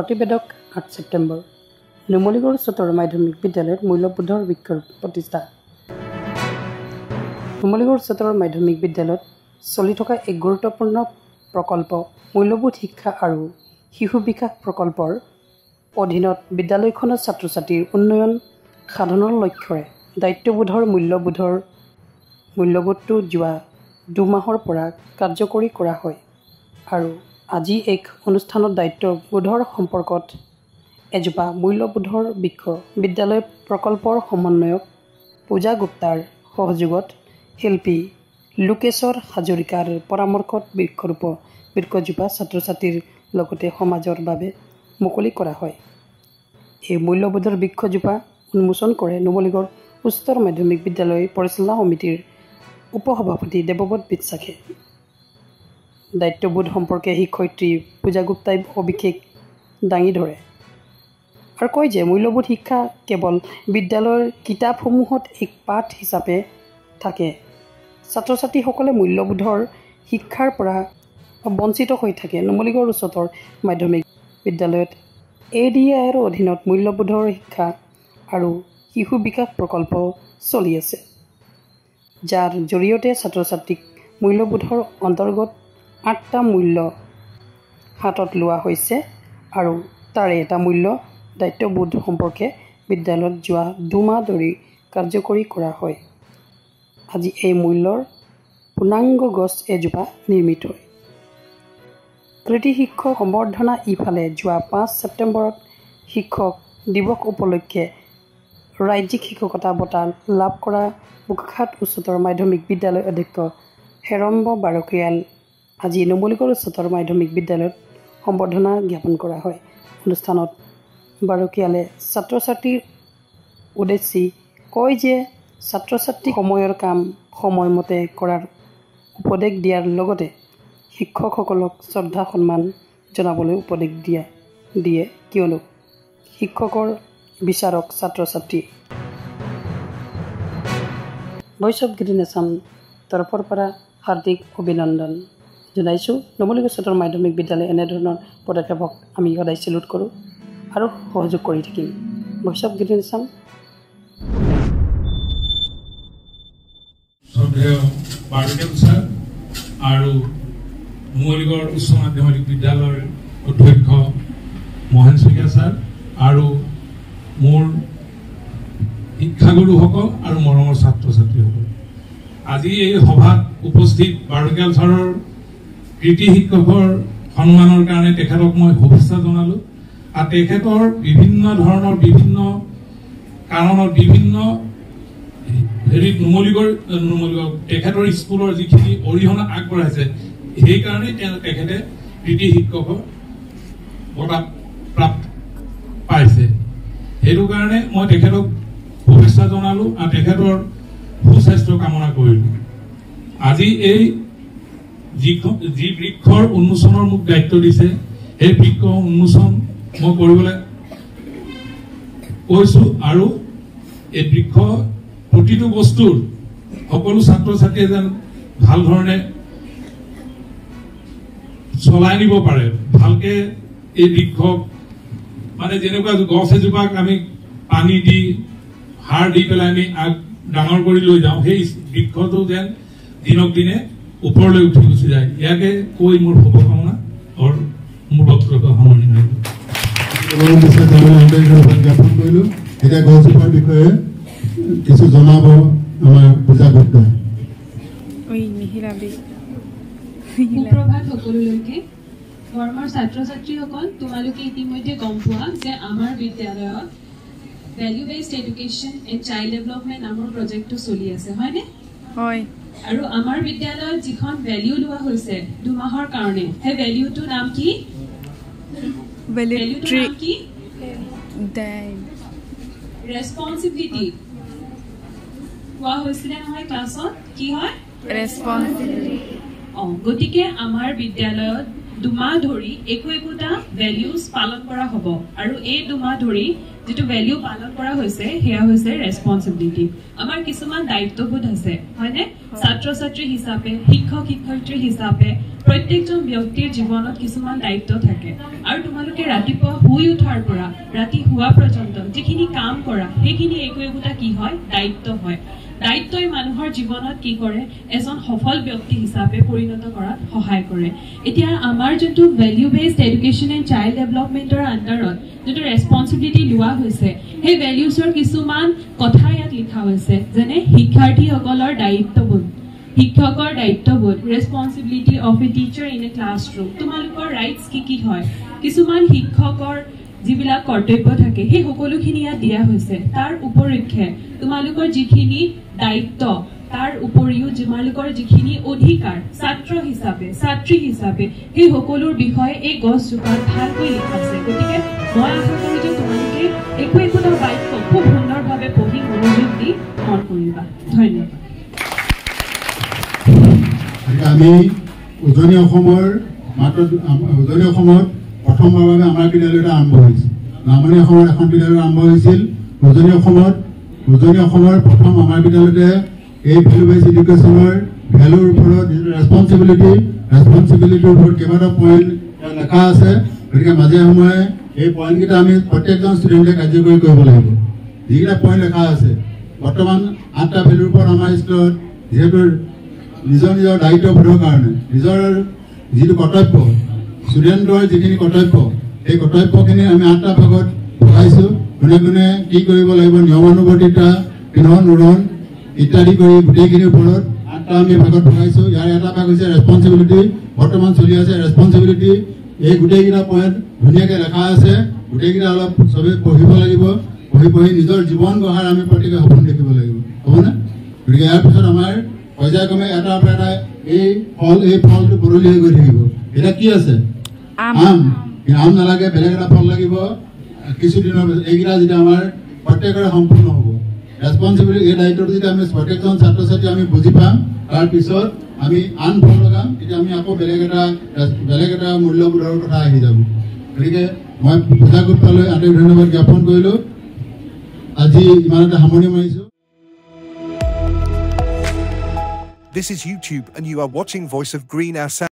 প্ৰতিবেদক আঠ ছেপ্টেম্বৰ। নুমলীগড় চতৰ মাধ্যমিক বিদ্যালয়ত মূল্যবোধৰ বৃক্ষৰ প্ৰতিষ্ঠা। নুমলীগড় চতৰ মাধ্যমিক বিদ্যালয়ত চলি থকা এক গুৰুত্বপূৰ্ণ প্ৰকল্প মূল্যবোধ শিক্ষা আৰু শিশু বিকাশ প্ৰকল্পৰ অধীনত বিদ্যালয়খনৰ ছাত্ৰ ছাত্ৰীৰ উন্নয়ন সাধনৰ লক্ষ্যৰে দায়িত্ববোধৰ মূল্যবোধৰ মূল্যবোধটো যোৱা দুমাহৰ পৰা কাৰ্যকৰী কৰা হয় আৰু আজি এক অনুষ্ঠানত দায়িত্ববোধৰ সম্পৰ্কত এজোপা মূল্যবোধৰ বৃক্ষ বিদ্যালয় প্ৰকল্পৰ সমন্বয়ক পূজা গুপ্তাৰ সহযোগত শিল্পী লোকেশ্বৰ হাজৰিকাৰ পৰামৰ্শত বৃক্ষৰূপ বৃক্ষজোপা ছাত্ৰ ছাত্ৰীৰ লগতে সমাজৰ বাবে মুকলি কৰা হয়। এই মূল্যবোধৰ বৃক্ষজোপা উন্মোচন কৰে নুমলীগড় উচ্চতৰ মাধ্যমিক বিদ্যালয় পৰিচালনা সমিতিৰ উপসভাপতি দেৱব্ৰত বিশ্বাসে দায়িত্ববোধ সম্পৰ্কে শিক্ষয়িত্ৰী পূজা গুপ্তাই সবিশেষ দাঙি ধৰে। আৰু কয় যে মূল্যবোধ শিক্ষা কেৱল বিদ্যালয়ৰ কিতাপসমূহত এক পাঠ হিচাপে থাকে। ছাত্ৰ ছাত্ৰীসকলে মূল্যবোধৰ শিক্ষাৰ পৰা বঞ্চিত হৈ থাকে। নুমলীগড় উচ্চতৰ মাধ্যমিক বিদ্যালয়ত এ ডি আইৰ অধীনত মূল্যবোধৰ শিক্ষা আৰু শিশু বিকাশ প্ৰকল্প চলি আছে। যাৰ জৰিয়তে ছাত্ৰ ছাত্ৰীক মূল্যবোধৰ অন্তৰ্গত আঠটা মূল্য হাতত লোৱা হৈছে আৰু তাৰে এটা মূল্য দায়িত্ববোধ সম্পৰ্কে বিদ্যালয়ত যোৱা দুমাহ ধৰি কাৰ্যকৰী কৰা হয়। আজি এই মূল্যৰ পূৰ্ণাংগ গছ এজোপা নিৰ্মিত হয়। কৃতি শিক্ষক সম্বৰ্ধনা ইফালে যোৱা পাঁচ ছেপ্টেম্বৰত শিক্ষক দিৱস উপলক্ষে ৰাজ্যিক শিক্ষকতা বঁটা লাভ কৰা বোকাখাট উচ্চতৰ মাধ্যমিক বিদ্যালয় অধ্যক্ষ হেৰম্ব বাৰকীয়াল আজি নুমলীগড় উচ্চতৰ মাধ্যমিক বিদ্যালয়ত সম্বৰ্ধনা জ্ঞাপন কৰা হয়। অনুষ্ঠানত বাৰকীয়ালে ছাত্ৰ ছাত্ৰীৰ উদ্দেশ্যি কয় যে ছাত্ৰ ছাত্ৰী সময়ৰ কাম সময়মতে কৰাৰ উপদেশ দিয়াৰ লগতে শিক্ষকসকলক শ্ৰদ্ধা সন্মান জনাবলৈ উপদেশ দিয়া দিয়ে কিয়নো শিক্ষকৰ বিচাৰক ছাত্ৰ ছাত্ৰী ভইচ অফ গ্ৰীণ আছাম তৰফৰ পৰা হাৰ্দিক অভিনন্দন। জনাইছোঁ। নুমলীগড় চতৰ মাধ্যমিক বিদ্যালয় এনেধৰণৰ পদক্ষেপক আমি সদায় চেলুট কৰোঁ আৰু সহযোগ কৰি থাকিম। শ্ৰদ্ধেয় বাৰ্গেল ছাৰ আৰু নুমলীগড় উচ্চ মাধ্যমিক বিদ্যালয়ৰ অধ্যক্ষ মহেন শইকীয়া ছাৰ আৰু মোৰ শিক্ষাগুৰুসকল আৰু মৰমৰ ছাত্ৰ ছাত্ৰীসকল আজি এই সভাত উপস্থিত বাৰগেল ছাৰৰ কৃতি শিক্ষকৰ সন্মানৰ কাৰণে তেখেতক মই শুভেচ্ছা জনালোঁ। আৰু তেখেতৰ বিভিন্ন ধৰণৰ বিভিন্ন কাৰণত বিভিন্ন হেৰিত নুমলীগড় নুমলীগড় তেখেতৰ স্কুলৰ যিখিনি অৰিহণা আগবঢ়াইছে সেইকাৰণে তেওঁ তেখেতে কৃতি শিক্ষকৰ বঁটা প্ৰাপ্ত পাইছে। সেইটো কাৰণে মই তেখেতক শুভেচ্ছা জনালোঁ আৰু তেখেতৰ সুস্বাস্থ্য কামনা কৰিলোঁ। আজি এই যি বৃক্ষৰ উন্মোচনৰ মোক দায়িত্ব দিছে সেই বৃক্ষ উন্মোচন মই কৰিবলৈ কৈছোঁ আৰু এই বৃক্ষ প্ৰতিটো বস্তুৰ সকলো ছাত্ৰ ছাত্ৰীয়ে যেন ভাল ধৰণে চলাই নিব পাৰে ভালকে এই বৃক্ষক মানে যেনেকুৱা গছ এজোপাক আমি পানী দি সাৰ দি পেলাই আমি আগ ডাঙৰ কৰি লৈ যাওঁ সেই বৃক্ষটো যেন দিনক দিনে ওপৰলৈ উঠি গুচি যায়। ইয়াকে কৈ মোৰ শুভকামনা আৰু মোৰ বক্তব্য সামৰণি মাৰিলোঁ। জ্ঞাপন কৰিলো। এতিয়া গছজোপাৰ বিষয়ে কিছু জনাব আমাৰ পূজা গুপ্তাই। সুপ্ৰভাত সকলোলৈকে। ধৰ্মৰ ছাত্ৰ ছাত্ৰীসকল তোমালোকে ইতিমধ্যে গম পোৱা যে আমাৰ বিদ্যালয়ত value based education and child development নামৰ প্ৰজেক্টটো চলি আছে। হয়নে? হয়। আৰু আমাৰ বিদ্যালয়ত যিখন ভেলিউ লোৱা হৈছে দুমাহৰ কাৰণে সেই ভেলিউটোৰ নাম কি? ৰেচপনচিবিলিটি কোৱা হৈছিলে নহয় ক্লাছত? কি হয়? ৰেচপনচিবিলিটি অঁ গতিকে আমাৰ বিদ্যালয়ত দুমাহ ধৰি একো একোটা ভেলিউজ পালন কৰা হ'ব। আৰু এই দুমাহ ধৰি যিটো ভেলিউ পালন কৰা হৈছে সেয়া হৈছে ৰেচপনচিবিলিটি আমাৰ কিছুমান দায়িত্ববোধ আছে হয়নে? ছাত্ৰ ছাত্ৰী হিচাপে শিক্ষক শিক্ষয়িত্ৰী হিচাপে প্ৰত্যেকজন ব্যক্তিৰ জীৱনত কিছুমান দায়িত্ব থাকে। আৰু তোমালোকে ৰাতিপুৱা শুই উঠাৰ পৰা ৰাতি শোৱা পৰ্যন্ত যিখিনি কাম কৰা সেইখিনি একো একোটা কি হয়? দায়িত্ব হয়। দায়িত্বই মানুহৰ জীৱনত কি কৰে? এজন সফল ব্যক্তি হিচাপে পৰিণত কৰাত সহায় কৰে। এতিয়া আমাৰ যোনটো value based education and child ডেভেলপমেণ্টৰ আণ্ডাৰত যোনটো ৰেচপনচিবিলিটি লোৱা হৈছে সেই ভেলিউছৰ কিছুমান কথা ইয়াত লিখা হৈছে যেনে শিক্ষাৰ্থীসকলৰ দায়িত্ববোধ। শিক্ষকৰ দায়িত্ববোধ responsibility of a teacher in a classroom তোমালোকৰ ৰাইটছ কি কি হয়? কিছুমান শিক্ষকৰ যিবিলাক কৰ্তব্য থাকে সেই সকলোখিনি ইয়াত দিয়া হৈছে। তাৰ উপলক্ষে তোমালোকৰ যিখিনি দায়িত্ব তাৰ উপৰিও তোমালোকৰ যিখিনি অধিকাৰ ছাত্ৰ হিচাপে ছাত্ৰী হিচাপে সেই সকলোৰ বিষয়ে এই গছজোপাত ভালকৈ লিখা আছে। গতিকে মই আশা কৰোঁ যে তোমালোকে একো একোটা বাক্য খুব সুন্দৰভাৱে পঢ়ি মনোযোগ দি মন কৰিবা। ধন্যবাদ। আমি উজনি অসমৰ মাত্ৰ উজনি অসমত প্ৰথমবাৰৰ বাবে আমাৰ বিদ্যালয়টো আৰম্ভ হৈছিল নামনি অসমৰ এখন বিদ্যালয় আৰম্ভ হৈছিল উজনি অসমত। উজনি অসমৰ প্ৰথম আমাৰ বিদ্যালয়তে এই ভেলু বেছ এডুকেশ্যনৰ ভেলুৰ ওপৰত যিটো ৰেচপনচিবিলিটি ৰেচপনচিবিলিটিৰ ওপৰত কেইবাটাও পইণ্ট লেখা আছে। গতিকে মাজে সময়ে এই পইণ্টকেইটা আমি প্ৰত্যেকজন ষ্টুডেণ্টে কাৰ্যকৰী কৰিব লাগিব। যিকেইটা পইণ্ট লেখা আছে বৰ্তমান আঠটা ভেলুৰ ওপৰত আমাৰ স্কুলত যিহেতু নিজৰ নিজৰ দায়িত্ববোধৰ কাৰণে নিজৰ যিটো কৰ্তব্য ষ্টুডেণ্টৰ যিখিনি কৰ্তব্য সেই কৰ্তব্যখিনি আমি আঠটা ভাগত ভগাইছোঁ কোনে কোনে কি কৰিব লাগিব নিয়মানুৱৰ্তিতা কিনন উৰণ ইত্যাদি কৰি গোটেইখিনিৰ ওপৰত আঠটা আমি ভাগত ভগাইছোঁ ইয়াৰ এটা ভাগ হৈছে ৰেচপনচিবিলিটি বৰ্তমান চলি আছে ৰেচপনচিবিলিটি এই গোটেইকেইটা পইণ্ট ধুনীয়াকৈ লেখা আছে। গোটেইকেইটা অলপ চবেই পঢ়িব লাগিব। পঢ়ি পঢ়ি নিজৰ জীৱন গঢ়াৰ আমি প্ৰত্যেকে সপোন দেখিব লাগিব। হ'বনে? গতিকে ইয়াৰ পিছত আমাৰ পৰ্যায়ক্ৰমে এটাৰ পৰা এটা এই ফল এই ফলটো বদলি হৈ গৈ থাকিব। এতিয়া কি আছে? আম। আম নালাগে বেলেগ এটা ফল লাগিব। কিছুদিনৰ পিছত এইকেইটা যেতিয়া আমাৰ প্ৰত্যেকৰে সম্পূৰ্ণ হ'ব। ৰেচপনচিবিলিটি এই দায়িত্বটো যেতিয়া আমি প্ৰত্যেকজন ছাত্ৰ ছাত্ৰী আমি বুজি পাম তাৰপিছত আমি আন ফল লগাম তেতিয়া আমি আকৌ বেলেগ এটা বেলেগ এটা মূল্যবোধৰ কথা আহি যাব। গতিকে মই পূজা গুপ্তালৈ আন্তৰিক ধন্যবাদ জ্ঞাপন কৰিলোঁ। আজি ইমানতে সামৰণি মাৰিছোঁ। This is YouTube and you are watching Voice of Green Sound.